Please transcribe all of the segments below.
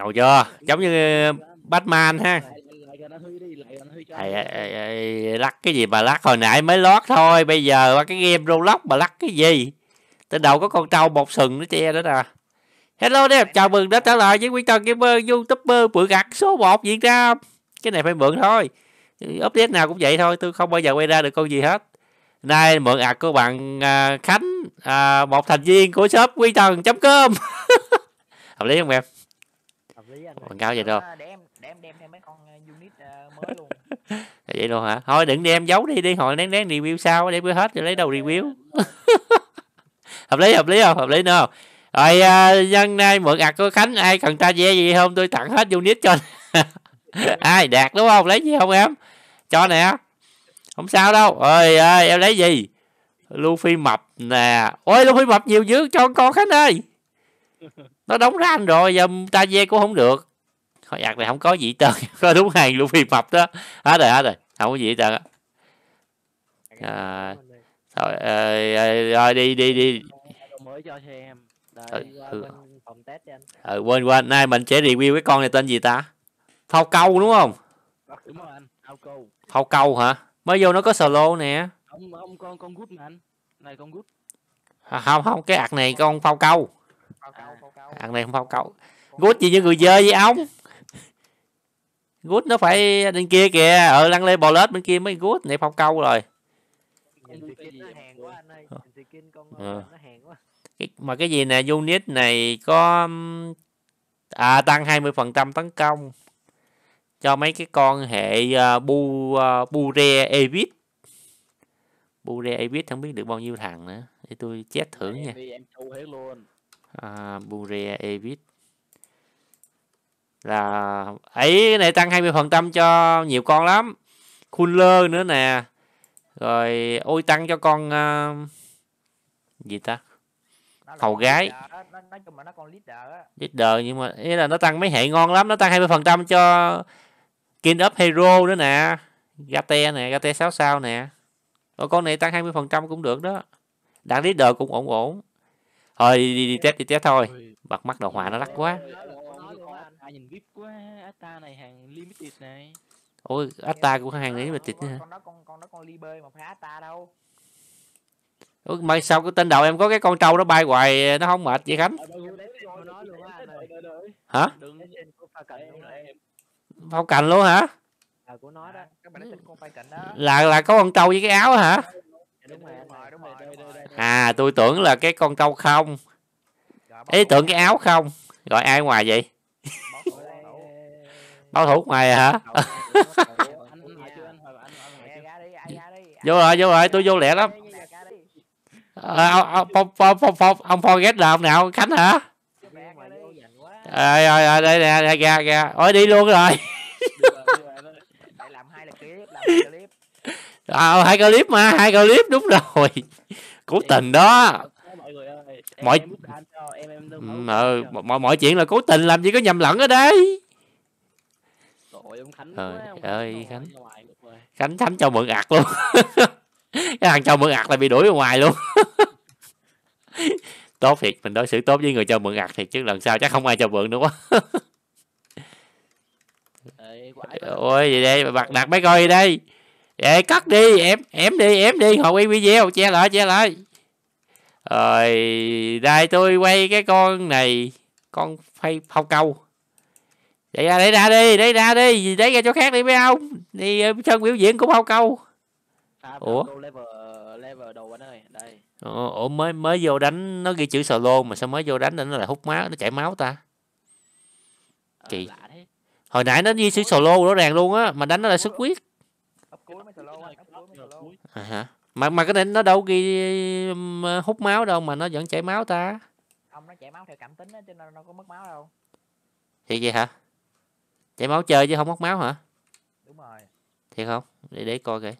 ngầu chưa? Giống như ờ, Batman ha. Thầy, ờ, ờ, lắc cái gì mà lắc? Hồi nãy mới lót thôi bây giờ qua cái game Roblox mà lắc cái gì? Trên đầu có con trâu một sừng nó che đó nè. Hello đẹp chào mừng đã trở lại với quý Tân Gamer youtuber bự gặt số 1 Việt Nam. Cái này phải mượn thôi. Update nào cũng vậy thôi tôi không bao giờ quay ra được con gì hết. Nay mượn ạc của bạn à, Khánh à, một thành viên của shop quy tần com. Hợp lý không em? Quảng cáo vậy đâu Ờ, để em để em đem thêm mấy con ờ, unit ờ, mới luôn. Vậy luôn hả? Thôi đừng đem giấu đi đi hồi đáng đáng review sau đem hết rồi lấy đầu review. Hợp lý hợp lý không? Hợp lý nữa không? Rồi nhân nay mượn ạc của khánh ai cần ta ve gì không? Tôi tặng hết unit cho ai đạt đúng không? Lấy gì không em? Cho nè. Không sao đâu. Ơi ơi em lấy gì? Luffy mập nè. Ôi Luffy mập nhiều dữ. Cho con khánh ơi nó đóng ra anh rồi giờ ta ve cũng không được. Thôi ạc này không có gì trơn. Có đúng hàng Luffy mập đó. Hết rồi hết rồi. Không có gì trơn á. À, thôi ờ, rồi đi đi đi. Mới cho cho em Ừ, ừ. bên phòng test cho anh quên quên. Nay mình sẽ review cái con này tên gì ta? Phao câu đúng không? Đúng rồi anh ao câu. Phao câu hả? Mới vô nó có solo nè. Ông ông con con gút mà anh. Này con gút. À, không không cái ạc này con phao câu câu ạc này không phao câu gút gì như người chơi với ông gút nó phải bên kia kìa. Ở lăn lê bò lết bên kia mới gút. Này phao câu rồi. Vậy? Ờ. Ờ. mà cái gì nè unit này có à tăng 20% tấn công. Cho mấy cái con hệ uh, bu uh, bure evit bure evit không biết được bao nhiêu thằng nữa. Để tôi chết thưởng nha. em à, bure evit là ấy cái này tăng 20% cho nhiều con lắm. Cooler nữa nè. Rồi ôi tăng cho con ờ, gì ta? Hầu gái. leader nhưng mà ý là nó tăng mấy hệ ngon lắm. Nó tăng 20% cho King of Hero nữa nè. Gate nè Gate 6 sao nè. Rồi con này tăng 20% cũng được đó. Đạn leader cũng ổn ổn thôi đi, đi, đi test đi test thôi. bật mắt đồ họa nó lắc quá. nhìn vip quá. Ata này hàng limited này. Ôi Atta của hàng tịt nữa hả con đó con con đó con liber mà phải ata đâu. Ủa, mà sao cái tên đầu em có cái con trâu nó bay hoài nó không mệt vậy Khánh? Ờ, hả? Đừng. Cái trên của pha cận đúng rồi em phong cành luôn hả? À, của nó đó. Các bạn nói trên con pha cận đó. Là là có con trâu với cái áo hả đúng rồi đúng rồi đúng rồi Đây, đúng đây, rồi. đây, đây. à tôi tưởng là cái con trâu không. Ý bóc tưởng cái áo không. Gọi ai ngoài vậy? Báo thủ ngoài hả? Ra đi vô rồi vô rồi tôi vô lẹ lắm. Ờ, ông ông ông ông ông ông ông forget là ông nào khánh hả? Rồi rồi rồi đây nè ra ra. Ôi đi luôn rồi à, hai clip mà hai clip đúng rồi. Cố tình đó. Mọi ừ, mọi mọi chuyện là cố tình làm gì có nhầm lẫn ở đây? Trời ơi, Khánh. khánh khánh cho mượn ạc luôn. Cái thằng cho mượn ạc là bị đuổi ra ngoài luôn. Tốt thiệt mình đối xử tốt với người cho mượn ạc thiệt chứ lần sau chắc không ai cho mượn nữa. Quá. Ôi vậy đây bật đặt mấy coi đây Ê, cắt đi em em đi em đi. Hồi quay video che lại che lại. Rồi đây tôi quay cái con này con phay phao câu. Để ra để ra đi để ra đi. Để ra cho khác đi mấy ông đi ờ, sân biểu diễn của phao câu. Ủa? level level đầu anh ơi đây. Ủa, mới mới vô đánh nó ghi chữ solo mà sao mới vô đánh nó lại hút máu nó chảy máu ta? Ờ, Kỳ. hồi nãy nó ghi chữ solo rõ ràng luôn á mà đánh nó là xuất huyết à, hả? Mà mà cái này nó đâu ghi um, hút máu đâu mà nó vẫn chảy máu ta? Ông nó chảy máu theo cảm tính á cho nên nó có mất máu đâu. Thiệt vậy hả? Chảy máu chơi chứ không mất máu hả? Đúng rồi. Thiệt không? Để để coi kìa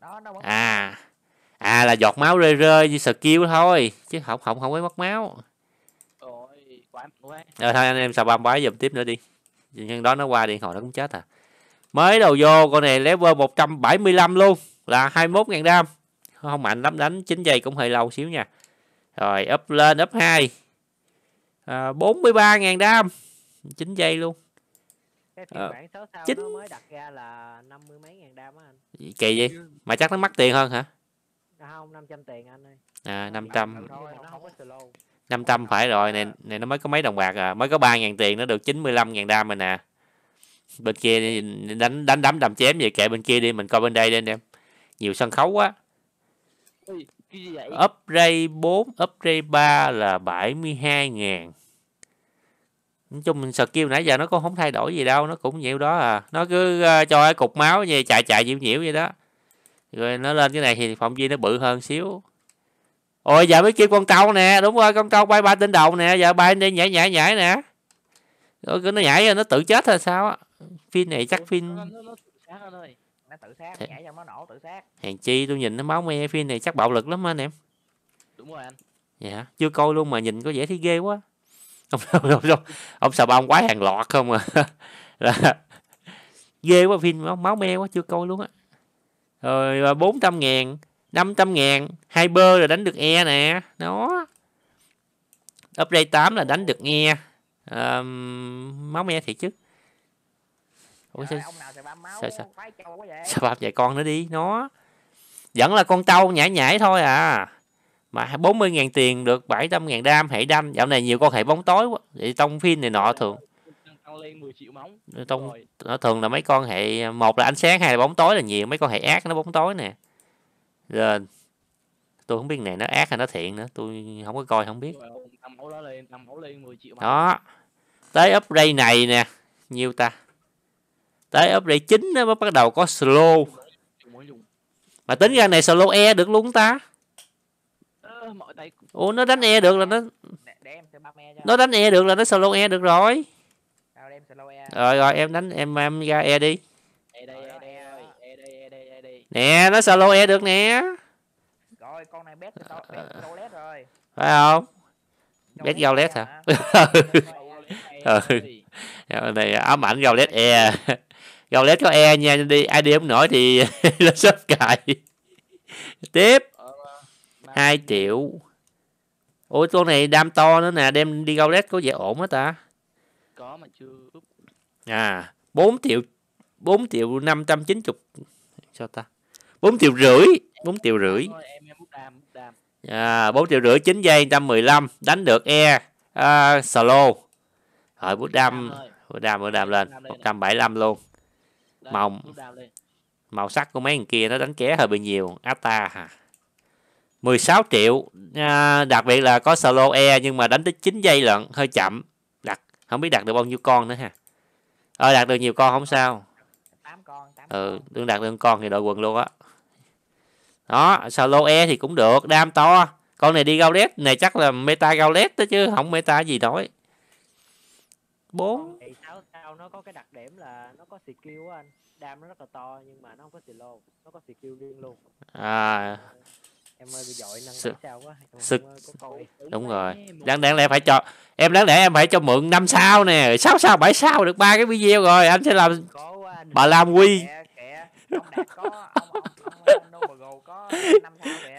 đó nó à. à là giọt máu rơi rơi như skill thôi chứ không không không có mất máu. Ôi, quá quá. Rồi thôi anh em sao băm bái dùm tiếp nữa đi. Nhưng đó nó qua điện thoại nó cũng chết à mới đầu vô con này level 175 luôn là 21.000 đam. Không mạnh lắm đánh 9 giây cũng hơi lâu xíu nha. Rồi up lên up 2 à, 43.000 đam 9 giây luôn. Cái Ờ, phiên bản số sau chính- nó mới đặt ra là năm mươi mấy ngàn đam á anh. Kỳ vậy? Mà chắc nó mắc tiền hơn hả? Không 500 tiền anh ơi. À 500 Ừ, thôi nó không có slow. 500 phải rồi này này nó mới có mấy đồng bạc à. Mới có 3 ngàn tiền nó được 95 ngàn đam rồi nè bên kia đánh đánh đấm đầm chém vậy. Kệ bên kia đi mình coi bên đây đi anh em nhiều sân khấu quá. Vậy? Upgrade 4 upgrade 3 là 72 ngàn. Nói chung mình skill nãy giờ nó cũng không thay đổi gì đâu nó cũng nhiều đó à. Nó cứ ờ, cho cái cục máu như chạy chạy nhiễu nhiễu vậy đó. Rồi nó lên cái này thì phòng viên nó bự hơn xíu. Ôi giờ mới kêu con trâu nè. Đúng rồi con trâu bay ba tên đầu nè. Giờ bay đi nhảy nhảy nhảy nè. Rồi cứ nó nhảy rồi nó tự chết hay sao á phim này chắc phim nó nó nó tự sát anh ơi nó tự sát Thế- nhảy cho nó nổ tự sát. Hèn chi tôi nhìn nó máu me phim này chắc bạo lực lắm anh em. Đúng rồi anh. Dạ chưa coi luôn mà nhìn có vẻ thấy ghê quá. Ông ông, ông, ông, sờ bông quái hàng lọt không à. Là ghê quá phim máu, máu me quá chưa coi luôn á. Rồi bốn trăm ngàn năm trăm ngàn hai bơ rồi đánh được e nè. Nó upgrade 8 là đánh được e. Ờm, máu me thiệt chứ Ủa sao, bám sao- sao? vậy? Sao bạp dạy con nó đi? Nó vẫn là con trâu nhảy nhảy thôi à. Mà 40 ngàn tiền được 700 ngàn đam hệ đam. Dạo này nhiều con hệ bóng tối quá. Vậy trong phim này nọ thường. tăng, tăng lên 10 triệu móng trong rồi. nó thường là mấy con hệ một là ánh sáng hai là bóng tối là nhiều. Mấy con hệ ác nó bóng tối nè. Rồi tôi không biết này nó ác hay nó thiện nữa. Tôi không có coi không biết. Rồi ông tăng máu đó lên tăng máu lên 10 triệu móng đó. Tới upgrade này nè. Nhiêu ta tới upgrade 9 nó mới bắt đầu có slow. Mà tính ra này slow e được luôn ta. Tay ủa nó đánh e được là nó e nó đánh e được là nó slow e được rồi. E. Rồi rồi em đánh em em ra e đi. E e e e e nè nó slow e được nè. Rồi con này bét bét to led rồi. Phải không? Bét giao e led hả? hả? Ừ. Dạo này ám ảnh gào led e gào led có e nha đi ai đi không nổi thì lên shop cài. Tiếp. Ờ, 2 triệu. Ủa con này đam to nữa nè đem đi gao led có vẻ ổn á ta. Có mà chưa? À 4 triệu 4 triệu 590 sao ta? 4 triệu rưỡi 4 triệu rưỡi. À 4 triệu rưỡi 9 giây 115 đánh được e. À, slow. Rồi bút đam bút đam bút đam lên. Đam lên nè. 175 luôn màu màu sắc của mấy thằng kia nó đánh ké hơi bị nhiều. Ata hả? 16 triệu. À, đặc biệt là có solo e nhưng mà đánh tới 9 giây lận hơi chậm. Đặt không biết đặt được bao nhiêu con nữa ha. Ờ đặt được nhiều con không sao. 8 con, 8 ừ đương đặt được con thì đội quần luôn á. Đó. đó solo e thì cũng được đam to. Con này đi gaulet này chắc là meta gaulet đó chứ không meta gì nói 4 ờ, thì 6 sao nó có cái đặc điểm là nó có skill á anh. Đam nó rất là to nhưng mà nó không có silo Nó có skill riêng luôn. À. Em ơi bị dội năng sao quá. Em Đúng rồi. Đáng đáng lẽ phải cho Em đáng lẽ em phải cho mượn 5 sao nè. 6 sao 7 sao được ba cái video rồi. Anh sẽ làm. Bà làm quy.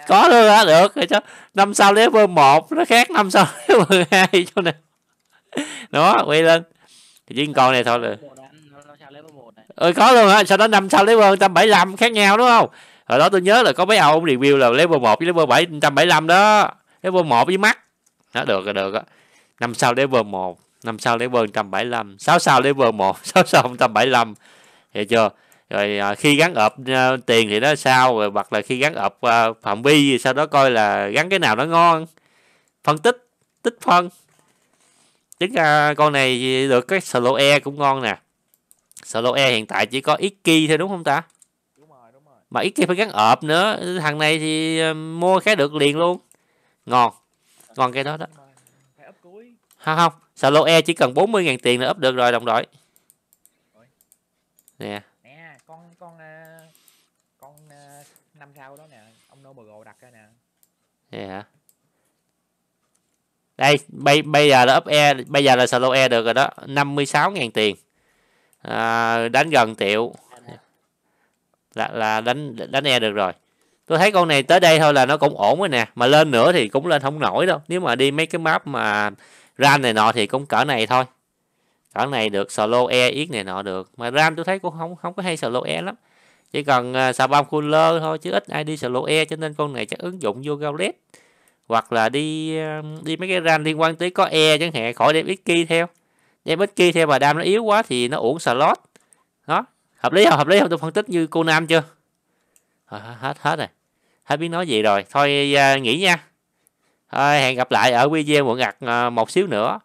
có luôn á được. Rồi sao năm sao level một. Nó khác năm sao level hai cho nè. đó quay lên. Thì chỉ con này thôi. sao này? Ơi có luôn hả? Sau đó năm sao level 175 khác nhau đúng không? Hồi đó tôi nhớ là có mấy ông review là level 1 với level 7 175 đó. Level 1 với mắt. Đó được rồi được á năm sao level 1 năm sao level 175 6 sao level 1 6 sao 175 hiểu chưa? Rồi à, khi gắn ợp à, tiền thì nó sao? Rồi hoặc là khi gắn ợp à, phạm vi sau đó coi là gắn cái nào nó ngon. Phân tích tích phân tính ra con này được cái slow e cũng ngon nè. Slow e hiện tại chỉ có Iki thôi đúng không ta? Đúng rồi đúng rồi. Mà Iki phải gắn ợp nữa. Thằng này thì ờ, mua cái được liền luôn. Ngon. Ngon cái đó đó. Cuối. Không không. Slow e chỉ cần 40.000 tiền là ấp được rồi đồng đội. Nè. Nè con con ờ, con năm sao đó nè. Ông Nobugo đặt ra nè. Nè hả đây bây bây giờ là up e bây giờ là solo e được rồi đó. 56.000 tiền. À, đánh gần triệu. Là là đánh đánh e được rồi. Tôi thấy con này tới đây thôi là nó cũng ổn rồi nè. Mà lên nữa thì cũng lên không nổi đâu. Nếu mà đi mấy cái map mà ran này nọ thì cũng cỡ này thôi. Cỡ này được solo e yết này nọ được. Mà RAM tôi thấy cũng không không có hay solo e lắm. Chỉ cần uh, xà bông cooler thôi chứ ít ai đi solo e cho nên con này chắc ứng dụng vô gaulet. Hoặc là đi ờ, đi mấy cái ranh liên quan tới có e chẳng hạn khỏi đem ít kia theo. Đem ít kia theo mà đam nó yếu quá thì nó uổng slot. Đó, hợp lý không? Hợp lý không? Tôi phân tích như cô Nam chưa? à, hết hết rồi. Hết biết nói gì rồi. Thôi à, nghỉ nha. Thôi, hẹn gặp lại ở video muộn ngặt à, một xíu nữa.